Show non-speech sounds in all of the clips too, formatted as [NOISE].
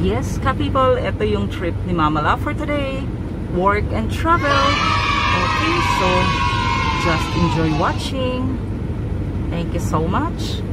Yes, ka-people, ito yung trip ni Mama La for today. Work and travel. Okay, so just enjoy watching. Thank you so much.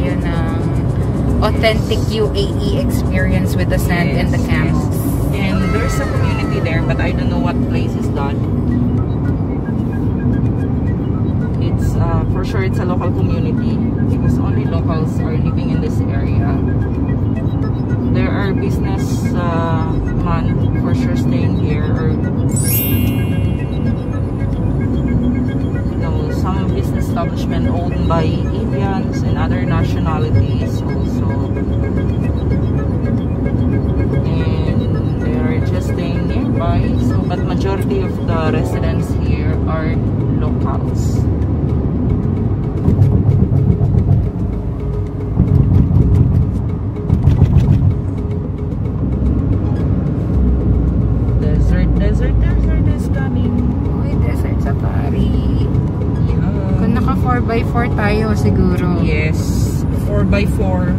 Tayo ng authentic UAE experience with the sand and the Yes, camels. yes. And there's a community there, but I don't know what place is that. It's uh, for sure it's a local community because only locals are living in this area. There are business uh, man for sure staying here or some business establishment owned by Indians and other nationalities also. And they are just staying nearby. So but majority of the residents here are locals 4x4 tayo siguro. yes 4x4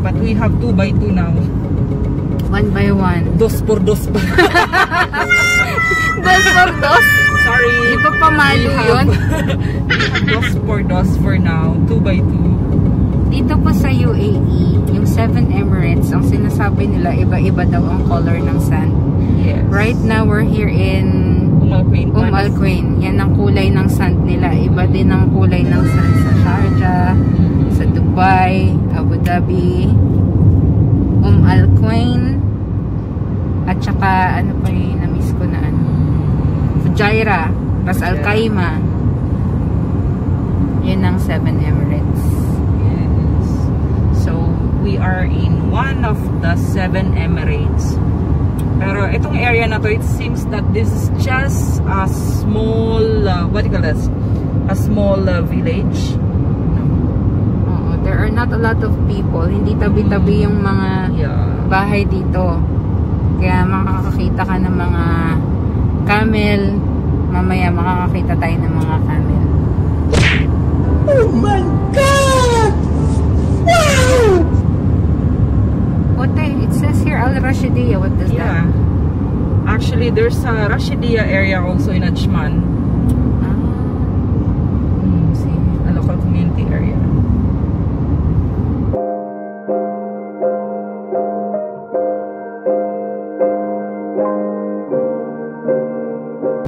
but we have 2x2 now 1 by 1. dos por dos pa [LAUGHS] Dos por dos? sorry Di ba pamalo We yun? have [LAUGHS] dos por dos for now 2x2 Dito po sa UAE, yung Seven Emirates, ang sinasabi nila, iba-iba daw ang color ng sand. yes Right now, we're here in Umm Al Quwain Umm Al Quwain. Yan ang kulay ng sand nila. Iba din ang kulay ng sand sa Sharjah, sa Dubai, Abu Dhabi, Umm Al Quwain, at saka ano pa yung na-miss ko na ano, Fujairah, Ras Al Khaimah. Yun ang Seven Emirates. Yes. So, we are in one of the seven Emirates. Pero itong area na to, it seems that this is just a small, uh, what do you call this? A small uh, village. Oo, there are not a lot of people. Hindi tabi-tabi yung mga Yeah. bahay dito. Kaya makakakita ka ng mga camel. Mamaya makakakita tayo ng mga camel. Oh my God! Here Al Rashidiyah. What does Yeah. that? Actually, there's a Rashidia area also in Ajman. Ah, see. a local community area.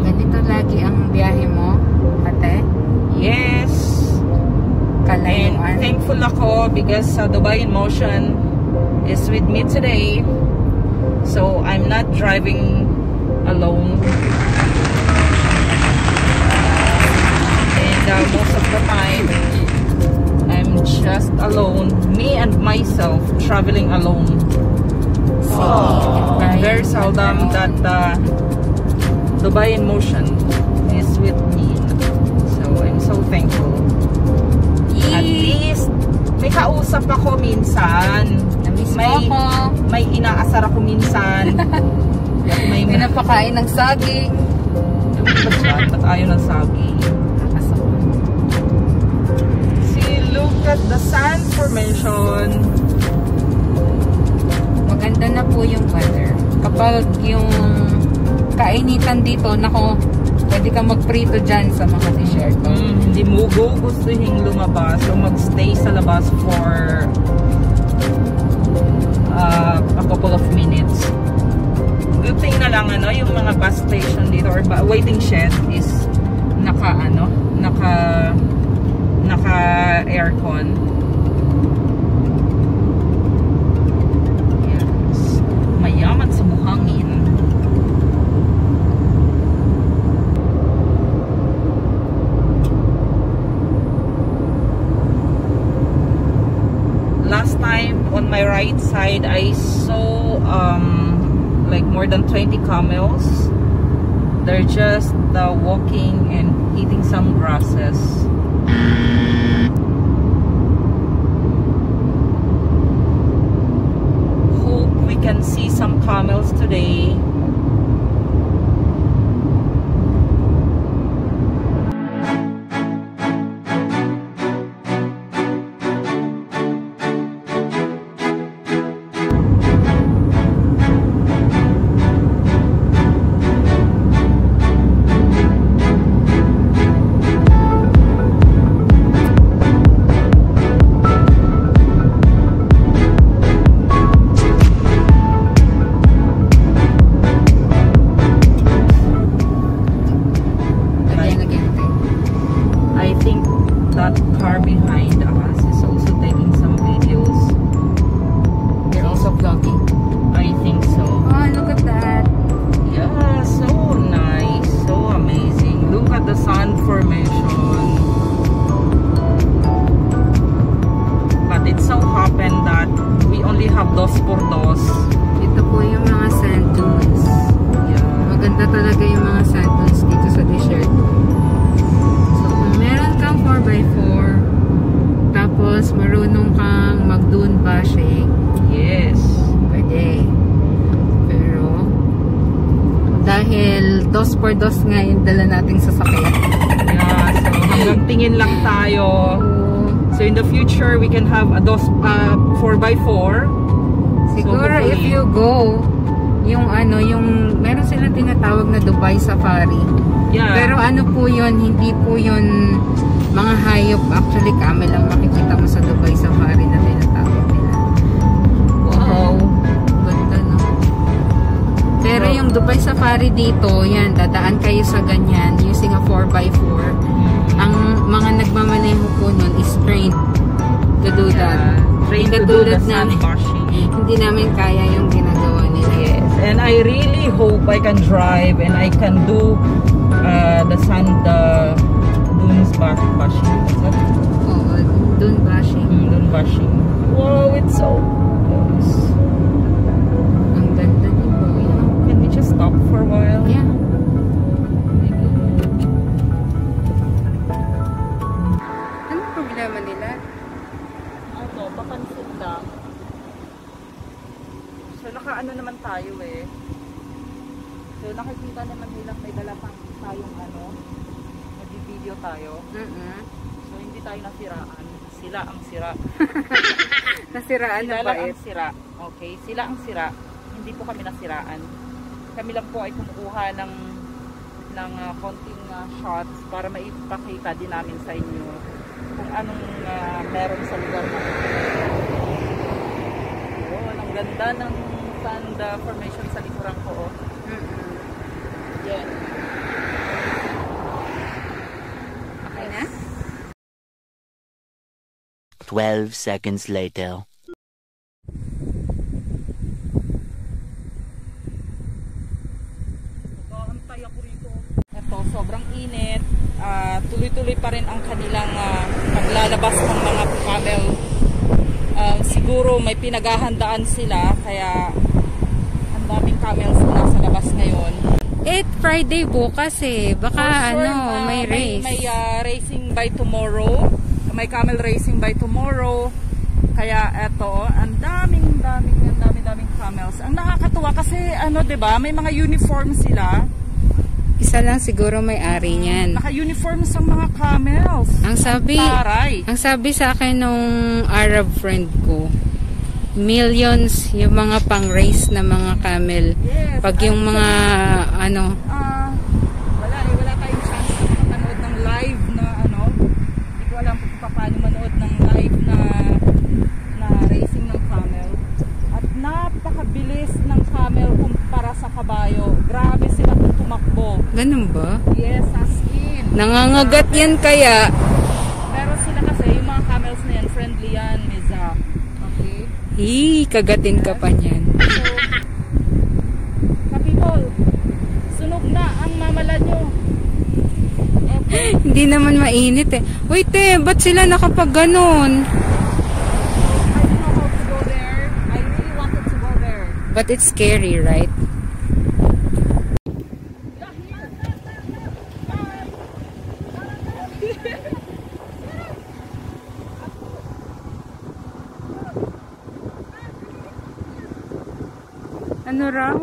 Ganito lagi ang biyahe mo, ate? Yes! And Kalayuan. thankful ako because uh, Dubai in Motion is with me today. So I'm not driving alone. And uh, most of the time, I'm just alone. Me and myself traveling alone. So very seldom that uh, Dubai in Motion is with me. So I'm so thankful. At least, may kausap ako minsan. May, ako. may inaasar ako minsan. [LAUGHS] may May napakain ng saging. Ba't yan? Ba't ayaw ng sagi? Nakasakot. See, look at the sand formation. po yung weather. Kapag yung kainitan dito, nako, pwede ka magprito dyan sa mga desierto. Mm, hindi mo go gustuhin lumabas o magstay sa labas for uh, a couple of minutes. Good thing na lang ano, yung mga bus station dito or waiting shed is naka ano, naka naka aircon. Side I saw um, like more than 20 camels. They're just uh, walking and eating some grasses. Hope we can see some camels today That car behind. The future, we can have a dos uh, 4x4. siguro hopefully- if you go, yung ano, yung, meron silang tinatawag na Dubai Safari. Yeah. Pero ano po yun, hindi po yun mga hayop. Actually, camel ang makikita mo sa Dubai Safari na tinatawag nila. Wow! Ganda, no? Pero yung Dubai Safari dito, yan, dadaan kayo sa ganyan using a 4x4. Ang mga nagmamaneho po nun is trained do that. Train to do the namin. [LAUGHS] Hindi namin kaya yung ginagawa nila. Yes, and I really hope I can drive and I can do uh, the sand uh, dunes back washing. What's that? Oo, dun bashing. Mm, dune washing. Wow, it's so close. Ang ganda yun. Can we just stop for a while? Yeah. Ano, papansin lang. So, nakaano naman tayo eh. So, nakikita naman nila may dala pang tayong ano, nag-video tayo. Mm-mm. So, hindi tayo nasiraan. Sila ang sira. [LAUGHS] Nasiraan na Sila ba lang ang sira. Okay, sila ang sira. Hindi po kami nasiraan. Kami lang po ay kumukuha ng ng ah, konting ah, shots para maipakita din namin sa inyo kung anong ah, meron sa lugar natin. Yun, ang ganda ng sand ah, formation sa likuran ko. Oh. Yan. Okay na? 12 seconds later. Sobrang init. Ah, tuloy-tuloy pa rin ang kanilang ah, paglalabas ng mga camel. Ah, siguro may pinaghahandaan sila kaya ang daming camels na nasa labas ngayon. Eh, Friday bukas eh. Baka For sure, ano, ah, may race. May, ah, racing by tomorrow. May camel racing by tomorrow. Kaya eto, ang daming daming ang daming daming camels. Ang nakakatuwa kasi ano 'di ba, may mga uniform sila. Isa lang siguro may ari niyan. Naka-uniform sa mga camels. Ang sabi, Taray. ang sabi sa akin nung Arab friend ko, millions yung mga pang-race na mga camel. Yes. Pag yung mga ano, Ah, wala eh, wala tayong chance na manood ng live na ano. Hindi ko alam kung paano manood ng live na na racing ng camel. At napakabilis ng camel kumpara sa kabayo. Grabe sila kung tumakbo. Ganun ba? Yes, as in. Nangangagat yan kaya. Pero sila kasi, yung mga camels na yan, friendly yan, Miza. Okay? Hi, kagatin ka pa niyan. So, kapipol, sunog na ang mamala nyo. Okay? Hindi naman mainit eh. Wait eh, ba't sila nakapag there. But it's scary, right? Ano raw?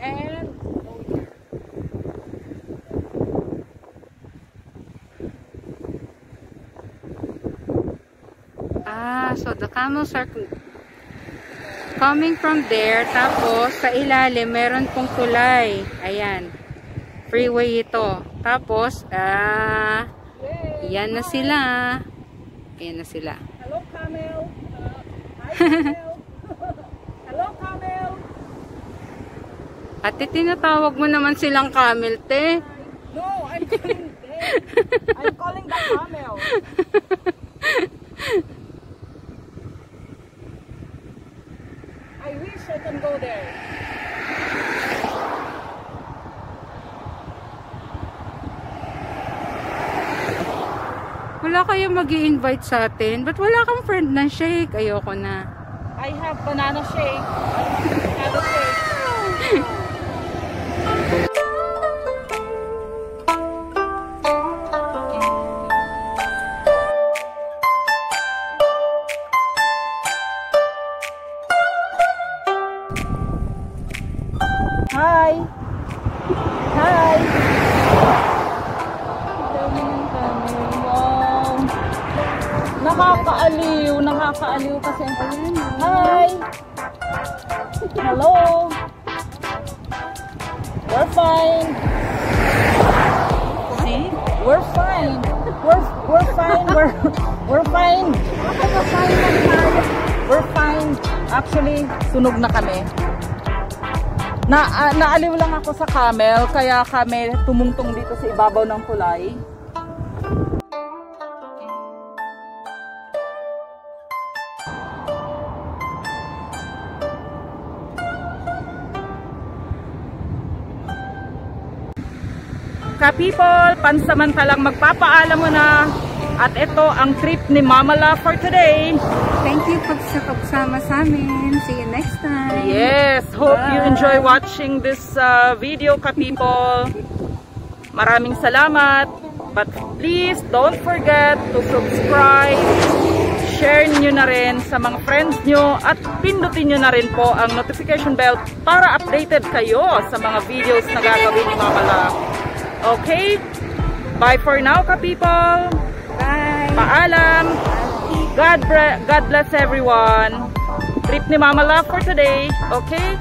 And Ah, so the camels are coming from there. Tapos, sa ilalim, meron pong tulay. Ayan. Freeway ito. Tapos, ah, yan na sila. Ayan na sila. hello camel. [LAUGHS] Uh, camel. hello camel. Ate, tinatawag mo naman silang camel, te. No, I'm calling them. I'm calling the camel. [LAUGHS] I wish I can go there. Wala kayong mag invite sa atin. Ba't wala kang friend na shake? Ayoko na. I have banana shake. Avocado shake. Hi! Hi! Wow! Nakakaaliw, nakakaaliw kasi. Hi! Hello! We're fine. See? We're fine. We're we're fine. We're we're fine. We're fine. Actually, sunog na kami. Na ah, naaliw lang ako sa camel kaya kami tumungtong dito sa ibabaw ng kulay. Ka-people, pansamantalang magpapaalam mo na at ito ang trip ni Mama La for today. Thank you pag sa pagsama sa amin. See you next time. Yes, hope you Bye. enjoy watching this uh, video ka-people. Maraming salamat. But please don't forget to subscribe, share nyo na rin sa mga friends nyo at pindutin nyo na rin po ang notification bell para updated kayo sa mga videos na gagawin ni Mama La. Okay? Bye for now ka-people. Bye. Paalam. God, God bless everyone. Trip ni Mama Love for today. Okay?